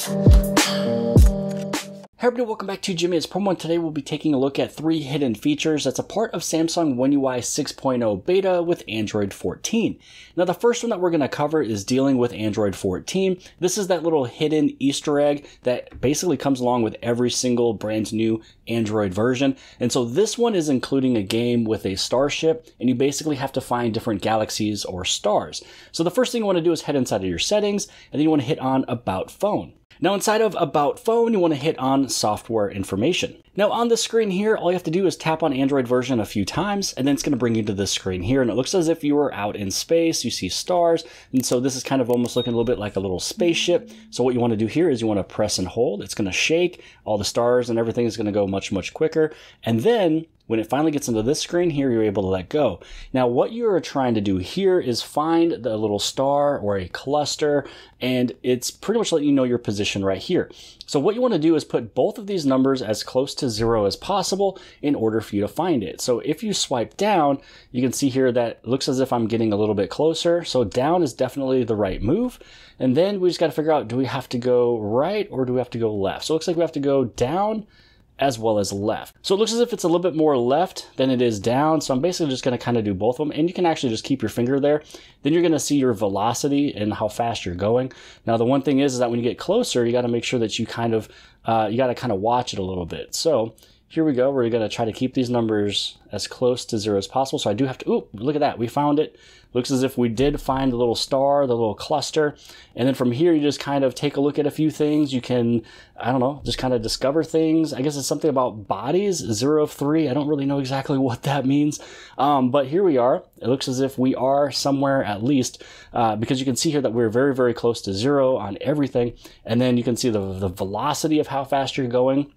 Hey everybody, welcome back to Jimmy is Promo. Today we'll be taking a look at three hidden features that's a part of Samsung One UI 6.0 beta with Android 14. Now the first one that we're going to cover is dealing with Android 14. This is that little hidden Easter egg that basically comes along with every single brand new Android version. And so this one is including a game with a starship and you basically have to find different galaxies or stars. So the first thing you want to do is head inside of your settings and then you want to hit on About Phone. Now inside of About Phone, you want to hit on Software Information. Now on the screen here, all you have to do is tap on Android version a few times, and then it's going to bring you to this screen here, and it looks as if you were out in space, you see stars, and so this is kind of almost looking a little bit like a little spaceship. So what you want to do here is you want to press and hold, it's going to shake, all the stars and everything is going to go much, much quicker, and then when it finally gets into this screen here, you're able to let go. Now, what you're trying to do here is find the little star or a cluster, and it's pretty much letting you know your position right here. So what you want to do is put both of these numbers as close to zero as possible in order for you to find it. So if you swipe down, you can see here that looks as if I'm getting a little bit closer. So down is definitely the right move. And then we just got to figure out, do we have to go right or do we have to go left? So it looks like we have to go down as well as left. So it looks as if it's a little bit more left than it is down. So I'm basically just going to kind of do both of them. And you can actually just keep your finger there. Then you're going to see your velocity and how fast you're going. Now, the one thing is, is that when you get closer, you got to make sure that you kind of, uh, you got to kind of watch it a little bit. So here we go. We're going to try to keep these numbers as close to zero as possible. So I do have to, ooh, look at that. We found it. Looks as if we did find the little star, the little cluster. And then from here, you just kind of take a look at a few things. You can, I don't know, just kind of discover things. I guess it's something about bodies, zero of three. I don't really know exactly what that means. Um, but here we are. It looks as if we are somewhere at least, uh, because you can see here that we're very, very close to zero on everything. And then you can see the, the velocity of how fast you're going.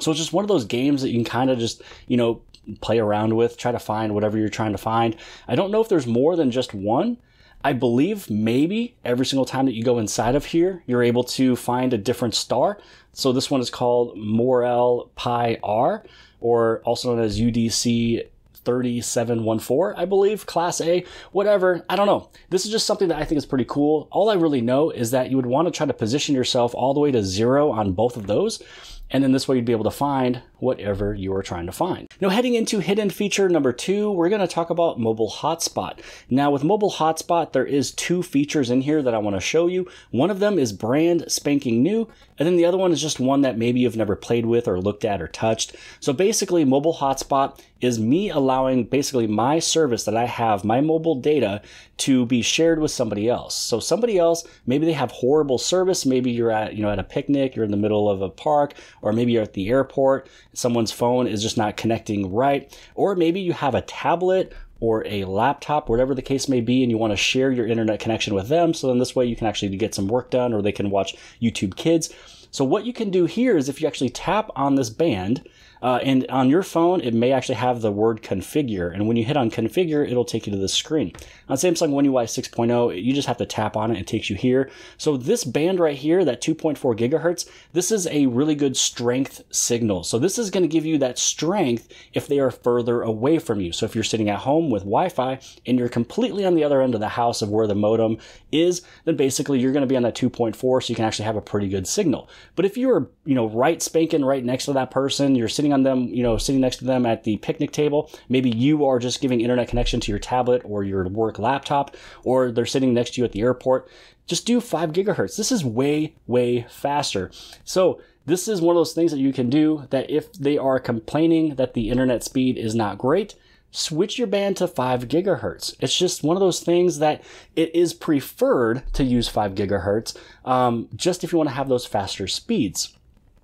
So it's just one of those games that you can kind of just, you know, play around with, try to find whatever you're trying to find. I don't know if there's more than just one. I believe maybe every single time that you go inside of here, you're able to find a different star. So this one is called Morel Pi R, or also known as UDC 3714, I believe, Class A, whatever. I don't know. This is just something that I think is pretty cool. All I really know is that you would want to try to position yourself all the way to zero on both of those. And then this way you'd be able to find whatever you are trying to find. Now heading into hidden feature number two, we're going to talk about mobile hotspot. Now with mobile hotspot, there is two features in here that I want to show you. One of them is brand spanking new, and then the other one is just one that maybe you've never played with or looked at or touched. So basically mobile hotspot is me allowing basically my service that I have, my mobile data, to be shared with somebody else. So somebody else, maybe they have horrible service. Maybe you're at, you know, at a picnic, you're in the middle of a park, or maybe you're at the airport, someone's phone is just not connecting right. Or maybe you have a tablet or a laptop, whatever the case may be, and you want to share your internet connection with them. So then this way you can actually get some work done or they can watch YouTube Kids. So what you can do here is if you actually tap on this band, uh, and on your phone, it may actually have the word configure. And when you hit on configure, it'll take you to this screen. On Samsung One UI 6.0, you just have to tap on it. It takes you here. So this band right here, that 2.4 gigahertz, this is a really good strength signal. So this is going to give you that strength if they are further away from you. So if you're sitting at home with Wi-Fi and you're completely on the other end of the house of where the modem is, then basically you're going to be on that 2.4 so you can actually have a pretty good signal. But if you're, you know, right spanking right next to that person, you're sitting on them, you know, sitting next to them at the picnic table. Maybe you are just giving internet connection to your tablet or your work laptop, or they're sitting next to you at the airport. Just do five gigahertz. This is way, way faster. So this is one of those things that you can do that if they are complaining that the internet speed is not great, switch your band to 5 gigahertz. It's just one of those things that it is preferred to use 5 gigahertz um, just if you want to have those faster speeds.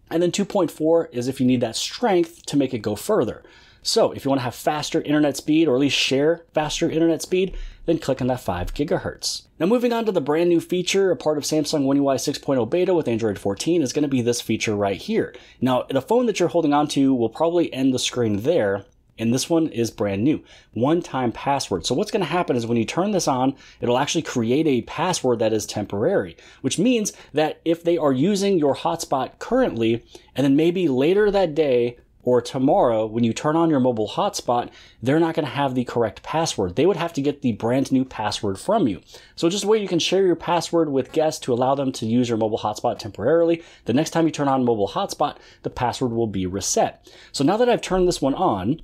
And then 2.4 is if you need that strength to make it go further. So if you want to have faster internet speed or at least share faster internet speed, then click on that 5 gigahertz. Now moving on to the brand new feature, a part of Samsung One UI 6.0 beta with Android 14 is going to be this feature right here. Now the phone that you're holding onto will probably end the screen there, and this one is brand new. One time password. So what's going to happen is when you turn this on, it'll actually create a password that is temporary, which means that if they are using your hotspot currently, and then maybe later that day, or tomorrow when you turn on your mobile hotspot, they're not going to have the correct password. They would have to get the brand new password from you. So just a way you can share your password with guests to allow them to use your mobile hotspot temporarily. The next time you turn on mobile hotspot, the password will be reset. So now that I've turned this one on,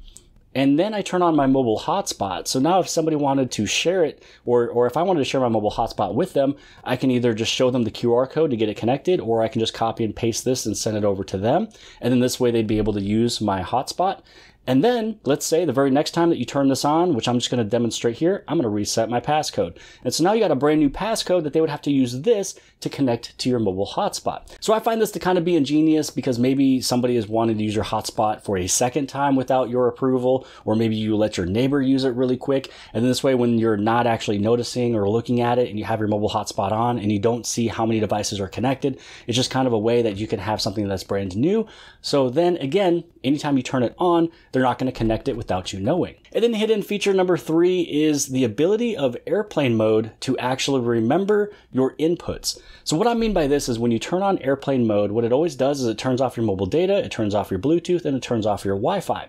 and then I turn on my mobile hotspot. So now if somebody wanted to share it, or, or if I wanted to share my mobile hotspot with them, I can either just show them the QR code to get it connected, or I can just copy and paste this and send it over to them. And then this way they'd be able to use my hotspot. And then let's say the very next time that you turn this on, which I'm just going to demonstrate here, I'm going to reset my passcode. And so now you got a brand new passcode that they would have to use this to connect to your mobile hotspot. So I find this to kind of be ingenious because maybe somebody is wanting to use your hotspot for a second time without your approval, or maybe you let your neighbor use it really quick. And this way, when you're not actually noticing or looking at it and you have your mobile hotspot on and you don't see how many devices are connected, it's just kind of a way that you can have something that's brand new. So then again, anytime you turn it on, they're not going to connect it without you knowing. And then hidden feature number three is the ability of airplane mode to actually remember your inputs. So what I mean by this is when you turn on airplane mode, what it always does is it turns off your mobile data, it turns off your Bluetooth, and it turns off your Wi-Fi.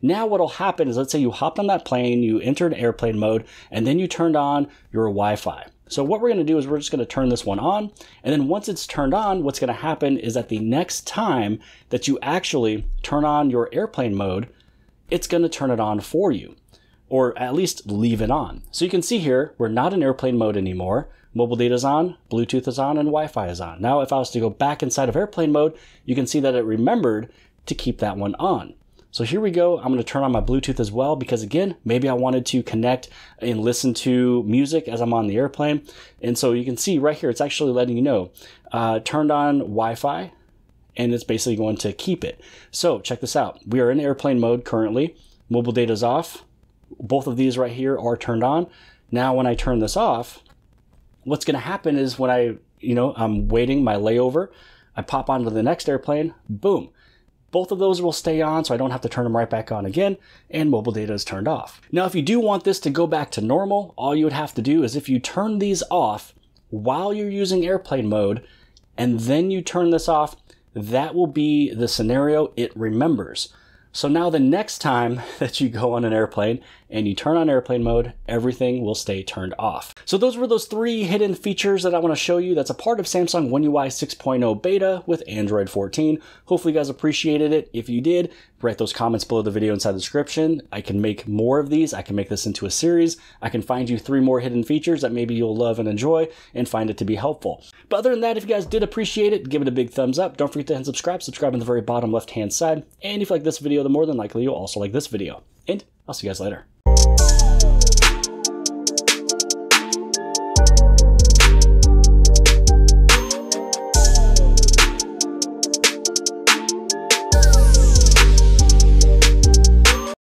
Now what'll happen is let's say you hopped on that plane, you entered airplane mode, and then you turned on your Wi-Fi. So what we're going to do is we're just going to turn this one on. And then once it's turned on, what's going to happen is that the next time that you actually turn on your airplane mode, it's going to turn it on for you or at least leave it on. So you can see here, we're not in airplane mode anymore. Mobile data is on, Bluetooth is on, and Wi-Fi is on. Now, if I was to go back inside of airplane mode, you can see that it remembered to keep that one on. So here we go. I'm going to turn on my Bluetooth as well because again, maybe I wanted to connect and listen to music as I'm on the airplane. And so you can see right here, it's actually letting you know, uh, turned on Wi-Fi and it's basically going to keep it. So check this out. We are in airplane mode currently. Mobile data is off. Both of these right here are turned on. Now when I turn this off, what's going to happen is when I, you know, I'm waiting my layover, I pop onto the next airplane, boom both of those will stay on so I don't have to turn them right back on again and mobile data is turned off. Now if you do want this to go back to normal, all you would have to do is if you turn these off while you're using airplane mode and then you turn this off, that will be the scenario it remembers. So now the next time that you go on an airplane and you turn on airplane mode, everything will stay turned off. So those were those three hidden features that I want to show you that's a part of Samsung One UI 6.0 beta with Android 14. Hopefully you guys appreciated it. If you did, write those comments below the video inside the description. I can make more of these. I can make this into a series. I can find you three more hidden features that maybe you'll love and enjoy and find it to be helpful. But other than that, if you guys did appreciate it, give it a big thumbs up. Don't forget to hit subscribe. Subscribe on the very bottom left hand side. And if you like this video, more than likely you'll also like this video. And I'll see you guys later.